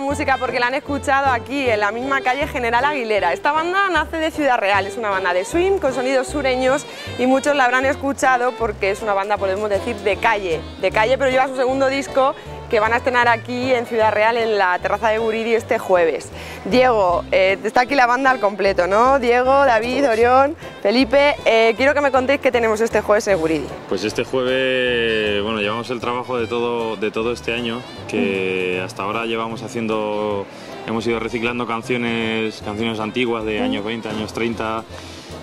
música porque la han escuchado aquí en la misma calle General Aguilera. Esta banda nace de Ciudad Real, es una banda de swing con sonidos sureños y muchos la habrán escuchado porque es una banda, podemos decir, de calle, de calle, pero lleva su segundo disco que van a estrenar aquí en Ciudad Real en la terraza de Guridi este jueves. Diego, eh, está aquí la banda al completo, ¿no? Diego, David, Orión, Felipe, eh, quiero que me contéis qué tenemos este jueves en Guridi. Pues este jueves, bueno, llevamos el trabajo de todo, de todo este año, que hasta ahora llevamos haciendo, hemos ido reciclando canciones, canciones antiguas de años 20, años 30,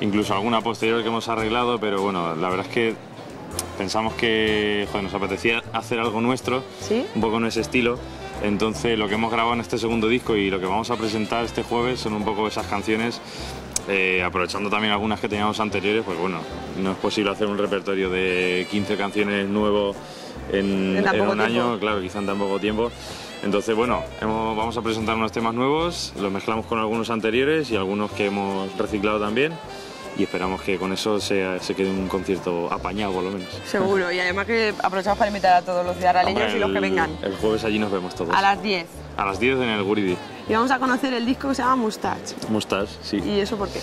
incluso alguna posterior que hemos arreglado, pero bueno, la verdad es que pensamos que nos apetecía hacer algo nuestro, un poco en ese estilo. Entonces lo que hemos grabado en este segundo disco y lo que vamos a presentar este jueves son un poco esas canciones, eh, aprovechando también algunas que teníamos anteriores, pues bueno, no es posible hacer un repertorio de 15 canciones nuevos en, un año, claro, quizá en tan poco tiempo. Entonces, bueno, vamos a presentar unos temas nuevos, los mezclamos con algunos anteriores y algunos que hemos reciclado también y esperamos que con eso se, se, quede un concierto apañado por lo menos. Seguro, y además que aprovechamos para invitar a todos los ciudadanos y los que vengan. El jueves allí nos vemos todos. A las 10. A las 10 en el Guridi. Y vamos a conocer el disco que se llama Mustache. Mustache, sí. ¿Y eso por qué?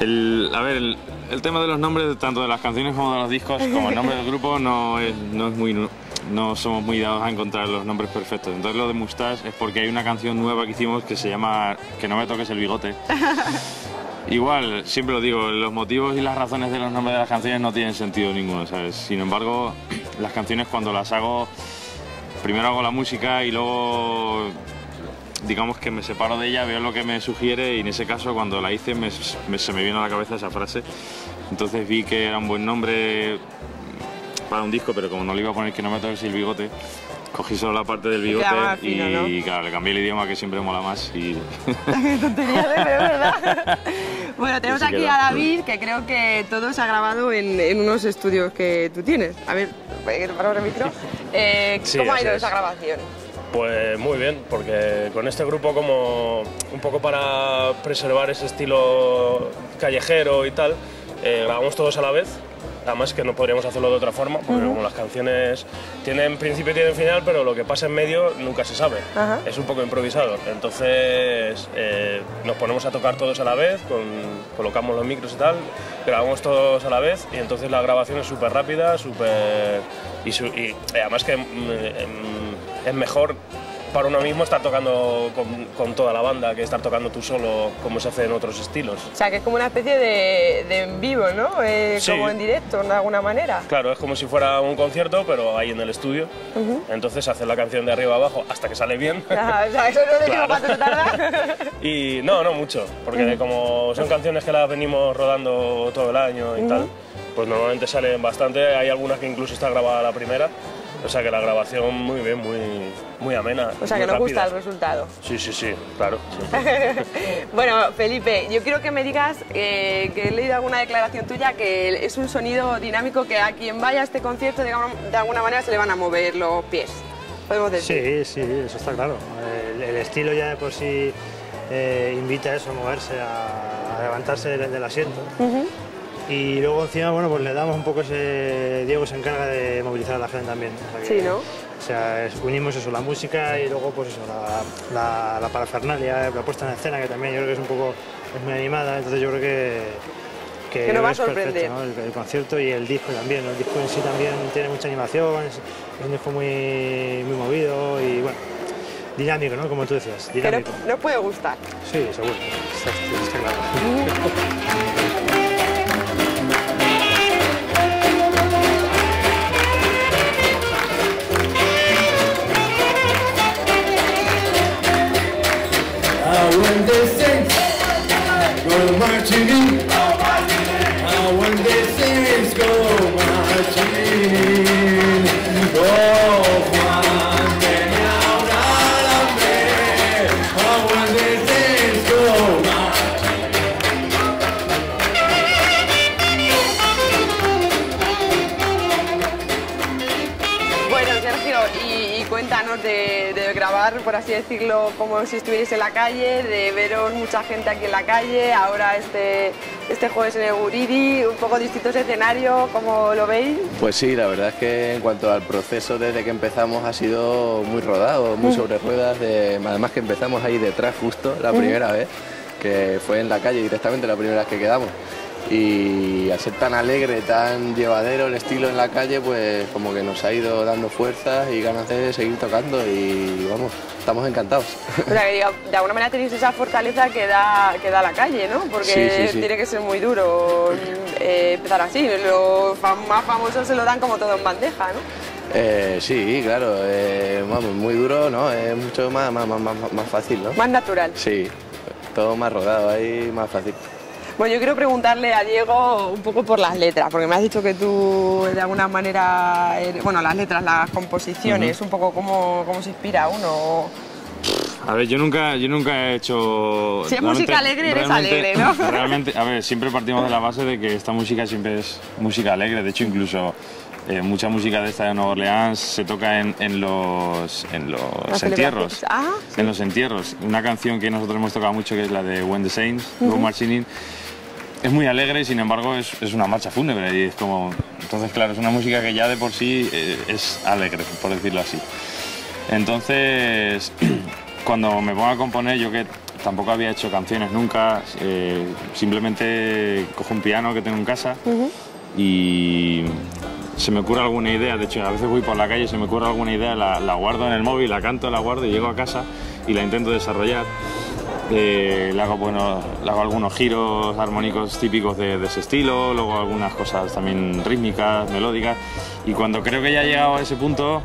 El, a ver, el, tema de los nombres, tanto de las canciones como de los discos, como el nombre del grupo, no es, no es muy... No somos muy dados a encontrar los nombres perfectos. Entonces lo de Mustache es porque hay una canción nueva que hicimos que se llama Que no me toques el bigote. Igual, siempre lo digo, los motivos y las razones de los nombres de las canciones no tienen sentido ninguno, ¿sabes? Sin embargo, las canciones cuando las hago, primero hago la música y luego, digamos que me separo de ella, veo lo que me sugiere y en ese caso cuando la hice se me vino a la cabeza esa frase. Entonces vi que era un buen nombre para un disco, pero como no le iba a poner que no me toques el bigote, Cogí solo la parte del bigote y, claro, le cambié el idioma que siempre mola más y... ¡Qué tontería de verdad! bueno, tenemos aquí a David, que creo que todo se ha grabado en, unos estudios que tú tienes. A ver, te paro el micro. Eh, ¿Cómo ha ido esa grabación? Pues muy bien, porque con este grupo como un poco para preservar ese estilo callejero y tal, eh, grabamos todos a la vez Además que no podríamos hacerlo de otra forma, porque como las canciones tienen principio y tienen final, pero lo que pasa en medio nunca se sabe. Es un poco improvisado. Entonces eh, nos ponemos a tocar todos a la vez, colocamos los micros y tal, grabamos todos a la vez y entonces la grabación es súper rápida, súper... Y, y, además que mm, mm, es mejor para uno mismo estar tocando con, toda la banda que estar tocando tú solo como se hace en otros estilos. O sea, que es como una especie de, en vivo, ¿no? Eh, como en directo, de alguna manera. Claro, es como si fuera un concierto, pero ahí en el estudio. Entonces hace la canción de arriba abajo hasta que sale bien. O sea, eso no claro. cuánto tarda. y no, no mucho, porque como son canciones que las venimos rodando todo el año y tal, pues normalmente salen bastante. Hay algunas que incluso está grabada la primera. O sea que la grabación muy bien, muy, muy amena. O sea que nos gusta el resultado. Sí, sí, sí, claro. bueno, Felipe, yo quiero que me digas eh, que he leído alguna declaración tuya que es un sonido dinámico que a quien vaya a este concierto de, alguna manera se le van a mover los pies. Podemos decir. Sí, sí, eso está claro. El, estilo ya de por sí eh, invita a eso, a moverse, a, levantarse del, asiento. Y luego encima, bueno, pues le damos un poco ese... Diego se encarga de movilizar a la gente también. sí, ¿no? O sea, unimos eso, la música y luego pues eso, la, la, parafernalia, la puesta en escena, que también yo creo que es un poco, es muy animada, entonces yo creo que... Que, nos va a sorprender. el, concierto y el disco también, el disco en sí también tiene mucha animación, es, un disco muy, muy movido y bueno, dinámico, ¿no? Como tú decías, dinámico. No, puede gustar. Sí, seguro, está claro. por así decirlo, como si estuvierais en la calle, de veros mucha gente aquí en la calle, ahora este, este jueves en el Guridi, un poco distintos escenarios, ¿cómo lo veis? Pues sí, la verdad es que en cuanto al proceso desde que empezamos ha sido muy rodado, muy sobre ruedas, de- además que empezamos ahí detrás justo la primera vez, que fue en la calle directamente la primera vez que quedamos. Y al ser tan alegre, tan llevadero el estilo en la calle, pues como que nos ha ido dando fuerzas y ganas de seguir tocando y vamos, estamos encantados. O sea, que diga, de alguna manera tenéis esa fortaleza que da, que da la calle, ¿no? Porque Sí, sí, sí. tiene que ser muy duro eh, empezar así. Los más famosos se lo dan como todo en bandeja, ¿no? Eh, sí, claro, eh, vamos, muy duro, ¿no? Es mucho más, más, más, más- más fácil, ¿no? Más natural. Sí, todo más rodado ahí, más fácil. Bueno, yo quiero preguntarle a Diego un poco por las letras, porque me has dicho que tú de alguna manera, eres- bueno, las letras, las composiciones, un poco cómo, cómo se inspira uno. A ver, yo nunca, yo nunca he hecho... Si es música alegre, eres alegre, ¿no? Realmente, a ver, siempre partimos de la base de que esta música siempre es música alegre. De hecho, incluso eh, mucha música de esta de Nueva Orleans se toca en, en los, en los entierros. Ah, En los entierros. Una canción que nosotros hemos tocado mucho, que es la de When the Saints, Go Marching In, es muy alegre, sin embargo es, es una marcha fúnebre y es como... Entonces, claro, es una música que ya de por sí eh, es alegre, por decirlo así. Entonces, cuando me pongo a componer, yo que tampoco había hecho canciones nunca, eh, simplemente cojo un piano que tengo en casa y se me ocurre alguna idea, de hecho a veces voy por la calle, se me ocurre alguna idea, la, la guardo en el móvil, la canto, la guardo y llego a casa y la intento desarrollar. Eh, le, hago, bueno, le hago algunos giros armónicos típicos de, de ese estilo, luego algunas cosas también rítmicas, melódicas y cuando creo que ya he llegado a ese punto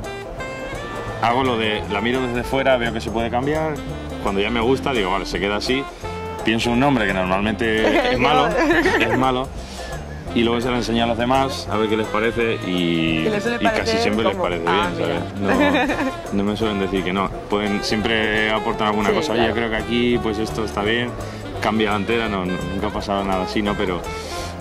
hago lo de la miro desde fuera, veo que se puede cambiar. Cuando ya me gusta, digo, vale, se queda así. Pienso un nombre que normalmente es malo, es malo. Y luego se lo enseño a los demás a ver qué les parece y, les casi siempre les parece Ah, bien, ¿sabes? No, no me suelen decir que no. Pueden, siempre aportan alguna Sí, cosa. Oye, yo creo que aquí pues esto está bien, cambia la entera, no, no- nunca ha pasado nada así, ¿no? Pero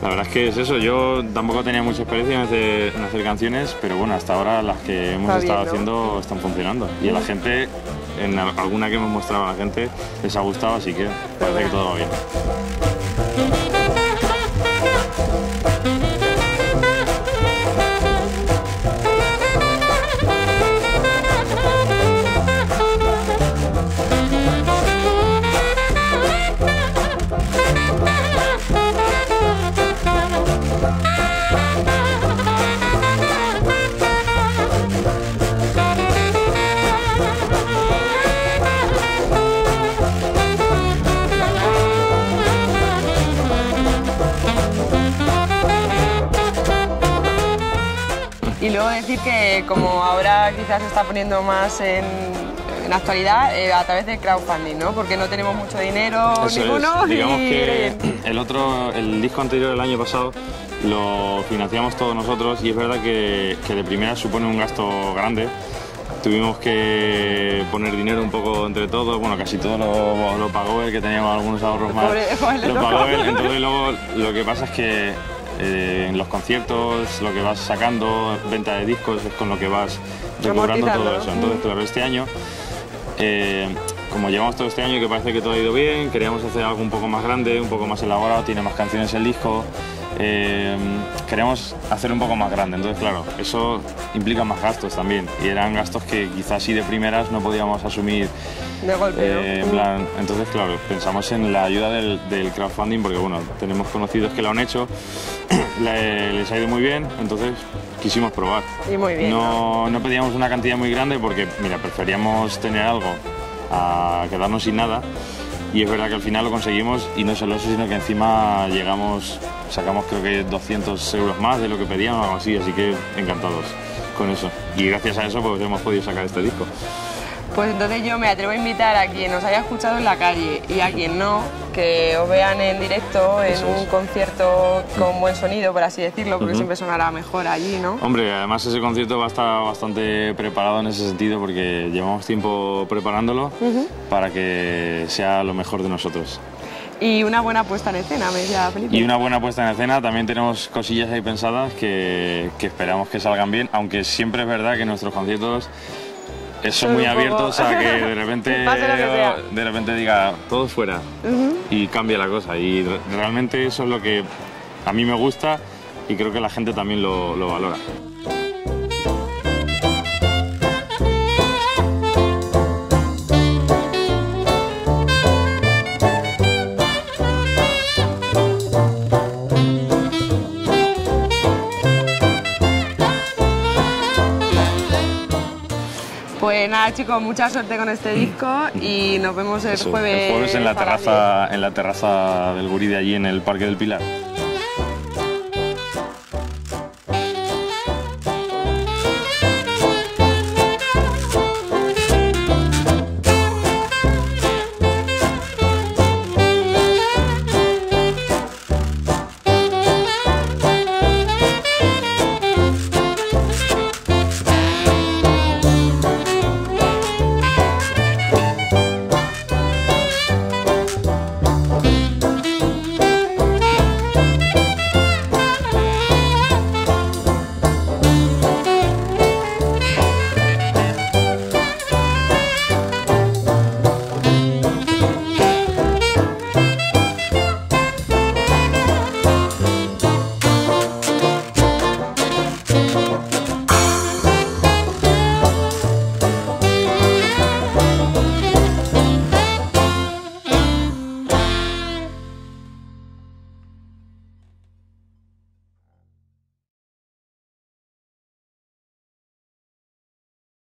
la verdad es que es eso. Yo tampoco tenía mucha experiencia en hacer, en hacer canciones, pero bueno, hasta ahora las que hemos bien, estado ¿no? haciendo están funcionando. Y a la gente, en al- alguna que hemos mostrado a la gente, les ha gustado, así que parece que todo va bien. Y luego decir que como ahora quizás se está poniendo más en, en actualidad eh, a través del crowdfunding, ¿no? Porque no tenemos mucho dinero Eso es. ninguno. Digamos y- que el otro, el disco anterior del año pasado, lo financiamos todos nosotros y es verdad que, que de primera supone un gasto grande. Tuvimos que poner dinero un poco entre todos, bueno, casi todo lo, lo pagó él, que teníamos algunos ahorros más. Pobre, lo pagó él, entonces luego lo que pasa es que eh, en los conciertos, lo que vas sacando, venta de discos, es con lo que vas recobrando todo eso. Entonces, claro, este año eh, como llevamos todo este año que parece que todo ha ido bien, queríamos hacer algo un poco más grande, un poco más elaborado, tiene más canciones el disco, eh, queríamos hacer un poco más grande, entonces claro, eso implica más gastos también y eran gastos que quizás sí de primeras no podíamos asumir De golpe, ¿no? eh, en plan, entonces, claro, pensamos en la ayuda del, del crowdfunding porque, bueno, tenemos conocidos que lo han hecho, le- les ha ido muy bien, entonces quisimos probar. Y muy bien. No, no pedíamos una cantidad muy grande porque, mira, preferíamos tener algo a quedarnos sin nada. Y es verdad que al final lo conseguimos y no solo eso, sino que encima llegamos, sacamos creo que 200 euros más de lo que pedíamos o algo así, así que encantados con eso. Y gracias a eso pues hemos podido sacar este disco. Pues entonces yo me atrevo a invitar a quien nos haya escuchado en la calle y a quien no, que os vean en directo en Eso es. un concierto con buen sonido, por así decirlo, porque siempre sonará mejor allí, ¿no? Hombre, además ese concierto va a estar bastante preparado en ese sentido porque llevamos tiempo preparándolo para que sea lo mejor de nosotros. Y una buena puesta en escena, me decía Felipe. Y una buena puesta en escena, también tenemos cosillas ahí pensadas que, que esperamos que salgan bien, aunque siempre es verdad que nuestros conciertos son Son muy abiertos a que de repente, que de repente diga todo fuera y cambia la cosa. Y re- realmente eso es lo que a mí me gusta y creo que la gente también lo, lo valora. Nada chicos, mucha suerte con este disco y nos vemos el Eso, jueves. el jueves en la terraza, en la terraza del Gurí de allí en el Parque del Pilar.